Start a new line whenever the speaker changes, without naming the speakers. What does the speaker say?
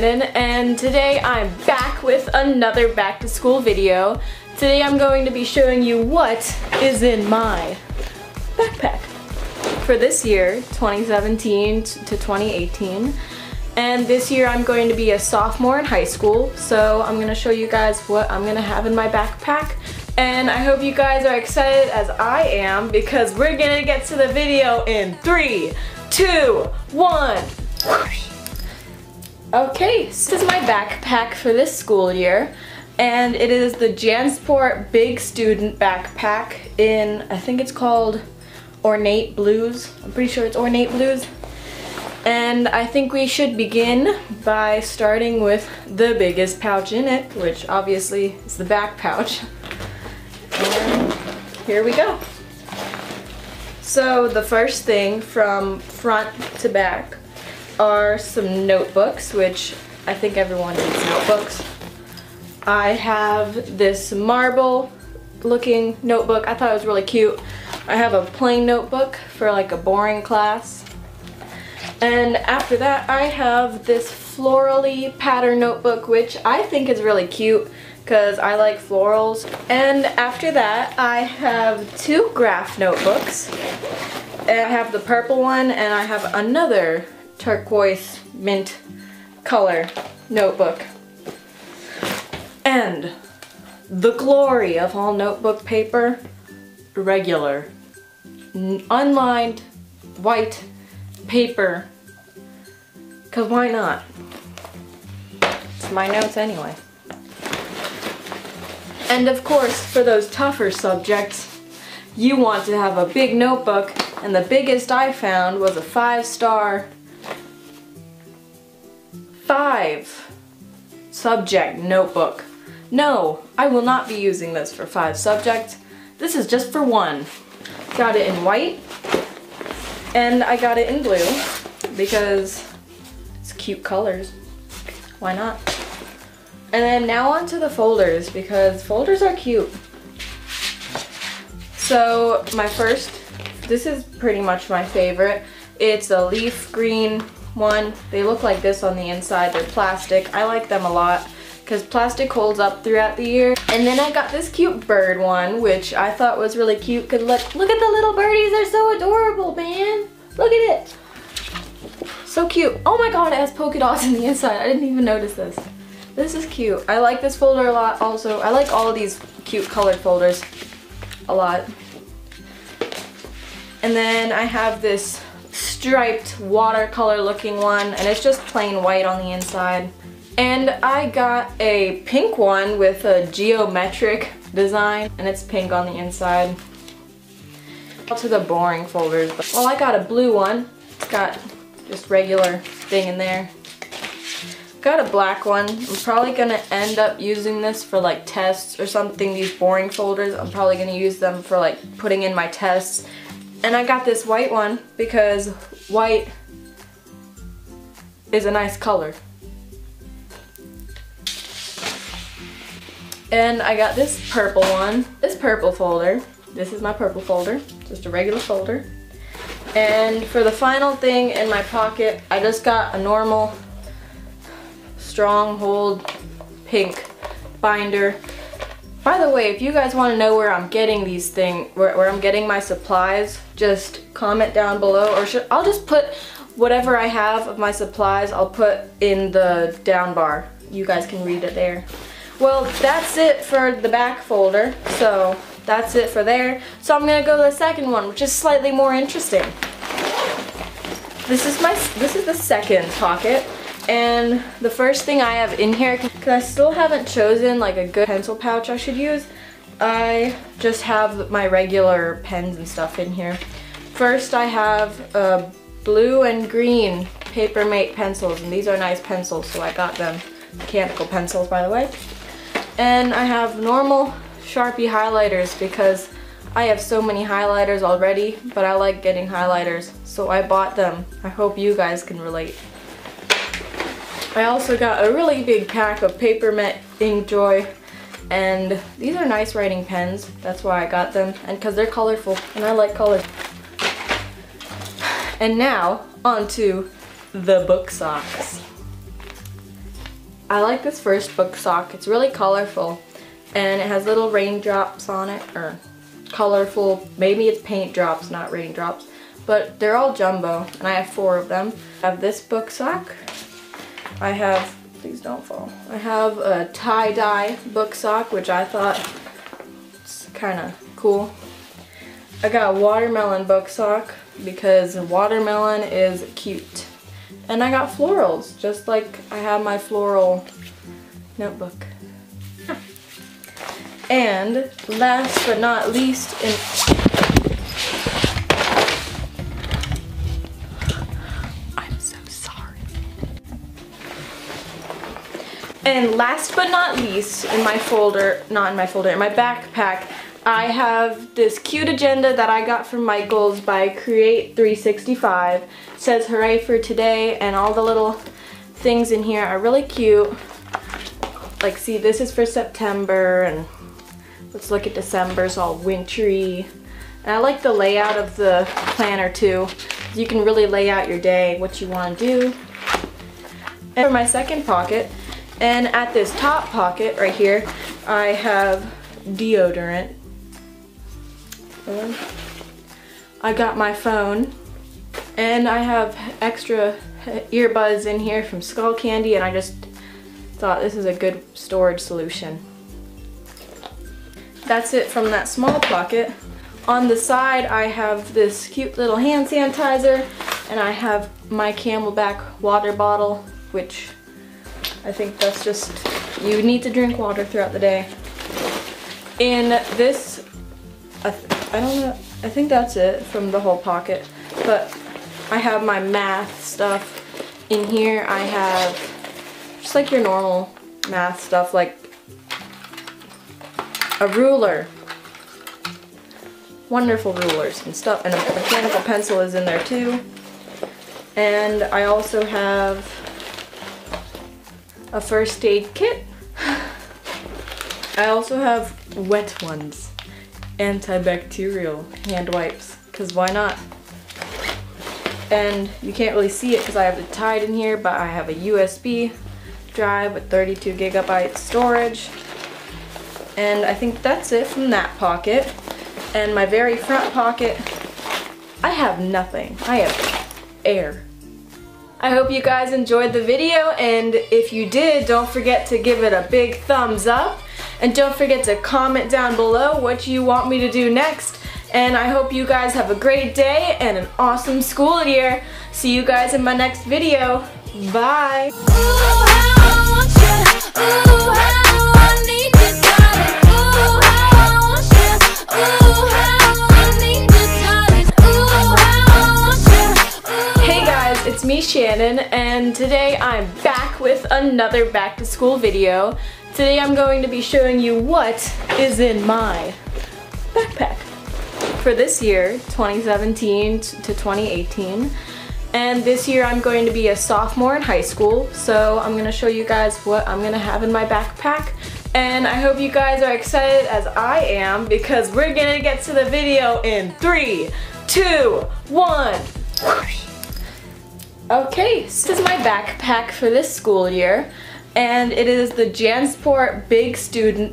Shannon and today I'm back with another back to school video. Today I'm going to be showing you what is in my backpack for this year, 2017 to 2018. And this year I'm going to be a sophomore in high school, so I'm going to show you guys what I'm going to have in my backpack. And I hope you guys are excited as I am because we're going to get to the video in three, two, one. Okay, this is my backpack for this school year. And it is the Jansport Big Student Backpack in, I think it's called Ornate Blues. I'm pretty sure it's Ornate Blues. And I think we should begin by starting with the biggest pouch in it, which obviously is the back pouch. And here we go. So the first thing from front to back are some notebooks, which I think everyone needs notebooks. I have this marble looking notebook. I thought it was really cute. I have a plain notebook for like a boring class. And after that, I have this florally pattern notebook, which I think is really cute because I like florals. And after that, I have two graph notebooks. And I have the purple one and I have another turquoise mint color notebook. And the glory of all notebook paper, regular, unlined, white paper. Cause why not? It's my notes anyway. And of course, for those tougher subjects, you want to have a big notebook, and the biggest I found was a five-star five subject notebook. No, I will not be using this for five subjects. This is just for one. Got it in white, and I got it in blue because it's cute colors. Why not? And then now onto the folders because folders are cute. So my first, this is pretty much my favorite. It's a leaf green one. They look like this on the inside. They're plastic. I like them a lot because plastic holds up throughout the year. And then I got this cute bird one, which I thought was really cute. Cause look, look at the little birdies. They're so adorable, man. Look at it. So cute. Oh my god, it has polka dots on the inside. I didn't even notice this. This is cute. I like this folder a lot also. I like all of these cute colored folders a lot. And then I have this striped watercolor looking one and it's just plain white on the inside. And I got a pink one with a geometric design and it's pink on the inside. To the boring folders. Well, I got a blue one. It's got just regular thing in there. Got a black one. I'm probably gonna end up using this for like tests or something, these boring folders. I'm probably gonna use them for like putting in my tests. And I got this white one because white is a nice color. And I got this purple one, this purple folder. This is my purple folder, just a regular folder. And for the final thing in my pocket, I just got a normal Stronghold pink binder. By the way, if you guys want to know where I'm getting these things, where, where, I'm getting my supplies, just comment down below, or should, I'll just put whatever I have of my supplies, I'll put in the down bar. You guys can read it there. Well, that's it for the back folder, so that's it for there. So I'm gonna go to the second one, which is slightly more interesting. This is my, this is the second pocket. And the first thing I have in here, because I still haven't chosen like a good pencil pouch I should use, I just have my regular pens and stuff in here. First I have uh, blue and green Papermate pencils, and these are nice pencils, so I got them. Mechanical pencils, by the way. And I have normal Sharpie highlighters because I have so many highlighters already, but I like getting highlighters, so I bought them. I hope you guys can relate. I also got a really big pack of Papermate Inkjoy and these are nice writing pens. That's why I got them and because they're colorful and I like colors. And now onto the book socks. I like this first book sock. It's really colorful and it has little raindrops on it or colorful, maybe it's paint drops, not raindrops, but they're all jumbo and I have four of them. I have this book sock. I have, please don't fall. I have a tie-dye book sock, which I thought it's kind of cool. I got a watermelon book sock because watermelon is cute. And I got florals, just like I have my floral notebook. And last but not least, in And last but not least, in my folder, not in my folder, in my backpack, I have this cute agenda that I got from Michaels by Create 365. It says hooray for today and all the little things in here are really cute. Like see this is for September and let's look at December, it's all wintry. And I like the layout of the planner too. You can really lay out your day, what you want to do. And for my second pocket, and at this top pocket right here, I have deodorant I got my phone and I have extra earbuds in here from Skullcandy and I just thought this is a good storage solution. That's it from that small pocket. On the side I have this cute little hand sanitizer and I have my CamelBak water bottle which I think that's just, you need to drink water throughout the day. In this I don't know, I think that's it from the whole pocket. But I have my math stuff. In here I have just like your normal math stuff like a ruler. Wonderful rulers and stuff. And a mechanical pencil is in there too. And I also have a first aid kit. I also have wet ones antibacterial hand wipes because why not? And you can't really see it because I have it tied in here, but I have a USB drive with 32 gigabyte storage. And I think that's it from that pocket. And my very front pocket, I have nothing. I have air. I hope you guys enjoyed the video and if you did, don't forget to give it a big thumbs up and don't forget to comment down below what you want me to do next. And I hope you guys have a great day and an awesome school year. See you guys in my next video. Bye. it's me Shannon and today I'm back with another back to school video. Today I'm going to be showing you what is in my backpack for this year, 2017 to 2018. And this year I'm going to be a sophomore in high school, so I'm going to show you guys what I'm going to have in my backpack. And I hope you guys are excited as I am because we're going to get to the video in three, two, one. Okay, this is my backpack for this school year and it is the Jansport Big Student